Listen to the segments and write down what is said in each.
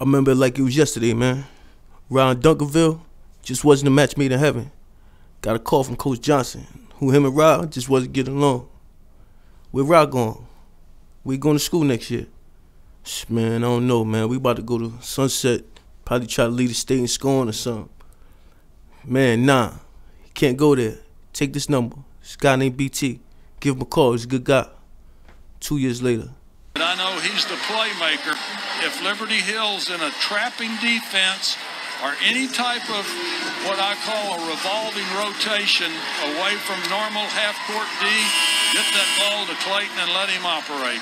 I remember like it was yesterday, man. Round Duncanville, just wasn't a match made in heaven. Got a call from Coach Johnson, who him and Rod just wasn't getting along. Where Rod going? We going to school next year. Man, I don't know, man. We about to go to Sunset, probably try to lead the state in scoring or something. Man, nah. He can't go there. Take this number. This guy named BT. Give him a call. He's a good guy. Two years later. I know he's the playmaker. If Liberty Hill's in a trapping defense or any type of what I call a revolving rotation away from normal half-court D, get that ball to Clayton and let him operate.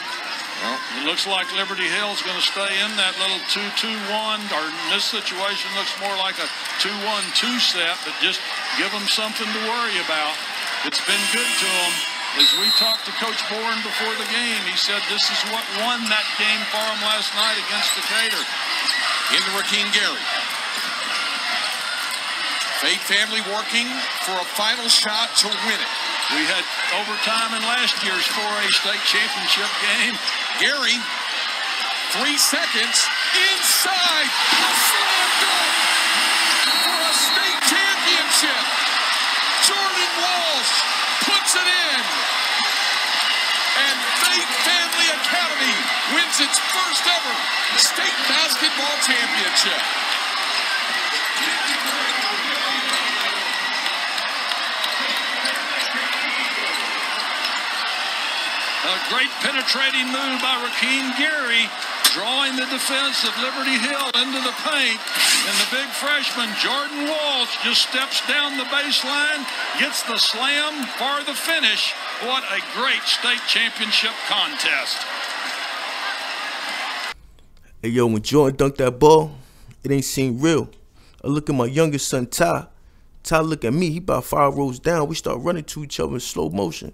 Well, it looks like Liberty Hill's going to stay in that little 2-2-1, or in this situation looks more like a 2-1-2 set, but just give them something to worry about. It's been good to them. As we talked to Coach Bourne before the game, he said this is what won that game for him last night against Decatur. Into Rakeim Gary. Faith family working for a final shot to win it. We had overtime in last year's 4A state championship game. Gary, three seconds, inside, a slam dunk for a state championship. Jordan Walsh puts it in. And Faith Family Academy wins its first ever state basketball championship. A great penetrating move by Rakeim Gary, drawing the defense of Liberty Hill into the paint. And the big freshman, Jordan Walsh, just steps down the baseline, gets the slam for the finish. What a great state championship contest. Hey, yo, when Jordan dunked that ball, it ain't seem real. I look at my youngest son, Ty. Ty look at me, he about five rows down. We start running to each other in slow motion.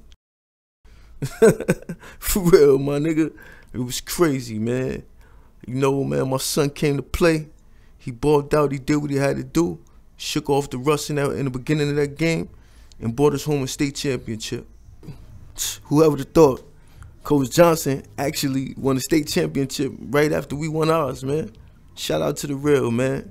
For real, my nigga. It was crazy, man. You know, man, my son came to play. He balled out. He did what he had to do. Shook off the rust in, that, in the beginning of that game and brought us home a state championship. Whoever the thought Coach Johnson actually won the state championship right after we won ours, man. Shout out to the real, man.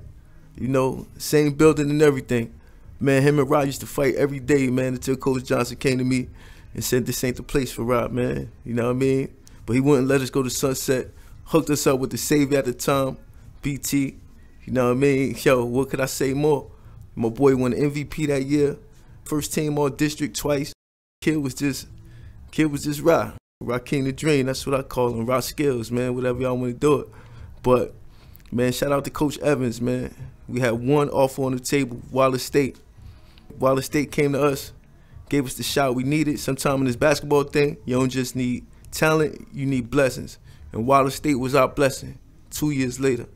You know, same building and everything. Man, him and Rod used to fight every day, man, until Coach Johnson came to me and said this ain't the place for Rob, man. You know what I mean? But he wouldn't let us go to Sunset. Hooked us up with the savior at the time, BT. You know what I mean? Yo, what could I say more? My boy won MVP that year. First team all district twice. Kid was just, kid was just Rock. Rakeim the Dream, that's what I call him. Rock skills, man, whatever y'all want to do it. But, man, shout out to Coach Evans, man. We had one offer on the table, Wallace State. Wallace State came to us gave us the shot we needed. Sometime in this basketball thing, you don't just need talent, you need blessings. And Wallace State was our blessing two years later.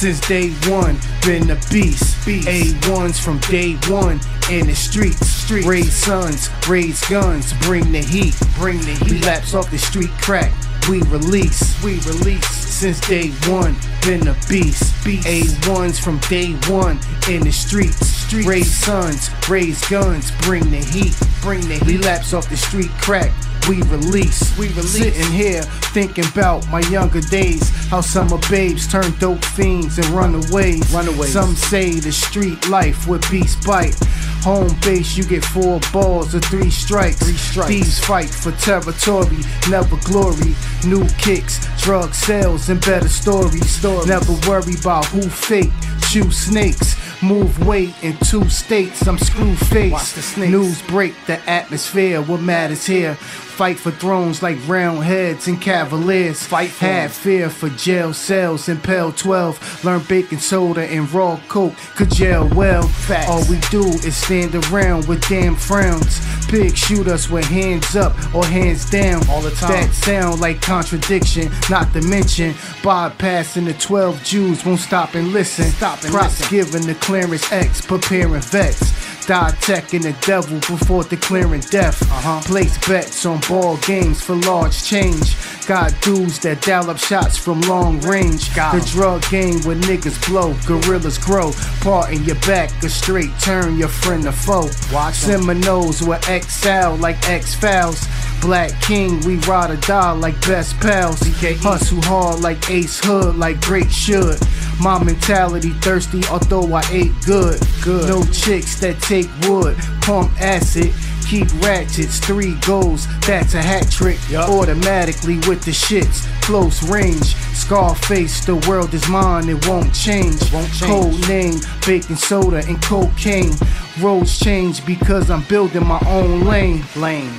Since day one, been a beast. beast. A1s from day one in the streets. streets. Raise sons, raise guns, bring the heat. Bring the heat. Relapse off the street crack. We release. We release. Since day one, been a beast. beast. A1s from day one in the streets. streets. Raise sons, raise guns, bring the heat. Bring the heat. Relapse off the street crack we release. We release. Sitting here thinking about my younger days, how summer babes turn dope fiends and runaways. Runaways. Some say the street life with beast bite. Home base, you get four balls or three strikes. Three strikes. Thieves fight for territory, never glory. New kicks, drug sales, and better stories. Story. Never worry about who fake, shoot snakes. Move weight in two states, I'm screw face. News break the atmosphere, what matters here? Fight for thrones like round heads and cavaliers. Fight for Had fear for jail cells and Pell 12. Learn baking soda and raw coke could jail well. Facts. All we do is stand around with damn frowns. Pigs shoot us with hands up or hands down. All the time. That sound like contradiction, not to mention bypassing the 12 Jews won't stop and listen. Stop and Props listen. given the clearance X, preparing vets. Die tech and the devil before declaring death. Uh-huh. Place bets on ball games for large change. Got dudes that dial up shots from long range. Got The drug game where niggas blow, gorillas grow. Part in your back, a straight turn, your friend a foe. Watch Seminoles with XL like X Files. Black King, we ride or die like best pals. Hustle hard like Ace Hood, like great should. My mentality thirsty, although I ate good. Good. No chicks that take wood, pump acid. Keep ratchets, three goals, that's a hat trick. Automatically with the shits, close range. Scarface, the world is mine, it won't change. Won't change. Code name, baking soda and cocaine. Roads change because I'm building my own lane. Lane.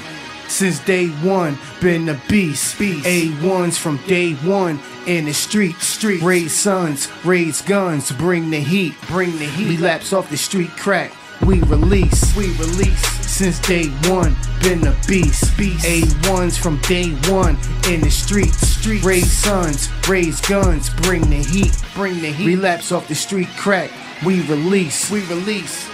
Since day one, been a beast. beast. A1s from day one in the street. Street. Raise sons, raise guns, bring the heat. Bring the heat. Relapse off the street crack. We release. We release. Since day one, been a beast. beast. A1s from day one in the street. Street. Raise sons, raise guns, bring the heat. Bring the heat. Relapse off the street crack. We release. We release.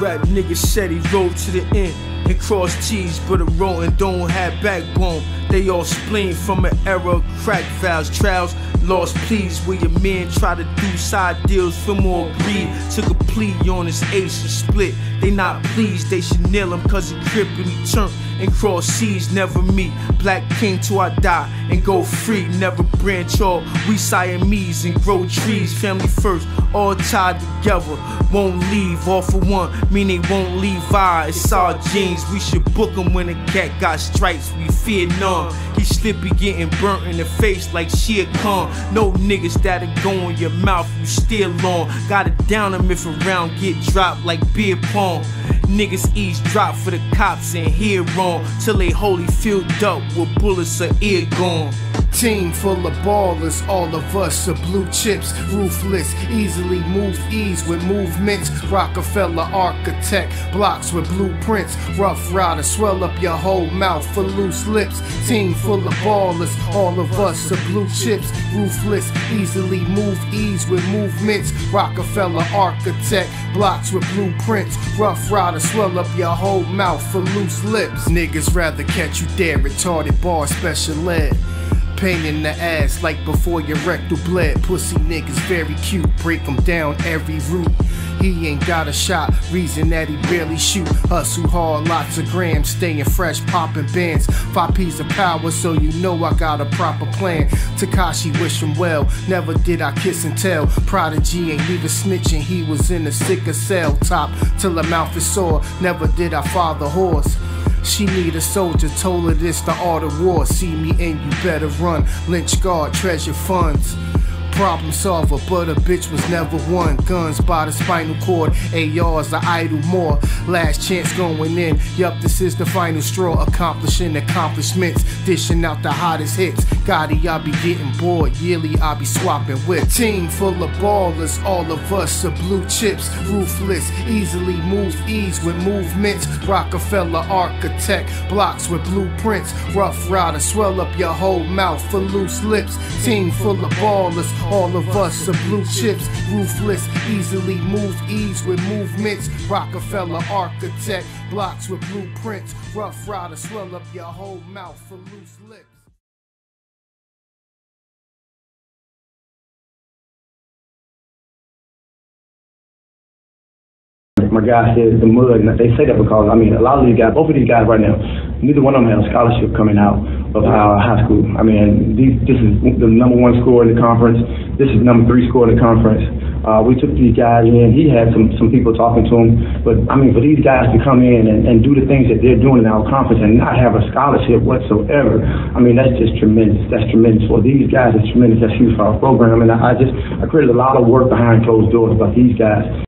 Rap nigga said he rode to the end and crossed T's, but a rolling don't have backbone. They all spleen from an era of crack vows, trials, lost pleas where your men try to do side deals for more greed. Took a plea on his ace and split. They not pleased, they should nail him cause he crip and he turned and cross seas, never meet. Black king till I die and go free, never branch off. We Siamese and grow trees, family first, all tied together. Won't leave, all for one, mean they won't leave I. It's our jeans, we should book him when a cat got stripes, we fear none. He slippy getting burnt in the face like shit come. No niggas that'll go in your mouth, you still on. Gotta down him if a round get dropped like beer pong. Niggas eavesdrop for the cops and hear wrong till they wholly filled up with bullets or ear gone. Team full of ballers, all of us are blue chips, ruthless, easily move ease with movements. Rockefeller architect, blocks with blueprints, rough rider, swell up your whole mouth for loose lips. Team full of ballers, all of us are blue chips, ruthless, easily move ease with movements. Rockefeller architect, blocks with blueprints, rough rider, swell up your whole mouth for loose lips. Niggas rather catch you dead, retarded bar special ed. Pain in the ass like before your rectal bled. Pussy niggas very cute, break them down every route. He ain't got a shot, reason that he barely shoot. Hustle hard, lots of grams, staying fresh, popping bands. Five P's of power, so you know I got a proper plan. Tekashi wish him well, never did I kiss and tell. Prodigy ain't even snitching, he was in a sicker cell. Top till the mouth is sore, never did I father horse. She need a soldier, told her this the art of war. See me and you better run. Lynch God, treasure funds. Problem solver, but a bitch was never one. Guns by the spinal cord, ARs are idle more. Last chance going in. Yup, this is the final straw. Accomplishing accomplishments, dishing out the hottest hits. Gotti, I be getting bored. Yearly, I be swapping with. Team full of ballers, all of us are blue chips. Ruthless, easily move ease with movements. Rockefeller architect, blocks with blueprints. Rough rider, swell up your whole mouth for loose lips. Team full of ballers, all of us are blue chips. Ruthless, easily move ease with movements. Rockefeller architect, blocks with blueprints. Rough rider, swell up your whole mouth for loose lips. my guy says the mud, they say that because I mean a lot of these guys, both of these guys right now, neither one of them have scholarship coming out of our high school. I mean, these, this is the number one score in the conference. This is number three score in the conference. Uh, we took these guys in. He had some some people talking to him, but I mean, for these guys to come in and, and do the things that they're doing in our conference and not have a scholarship whatsoever, I mean, that's just tremendous. That's tremendous for these guys. It's tremendous. That's huge for our program, and I, I just I created a lot of work behind closed doors about these guys